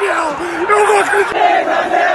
campeão! Eu não acredito!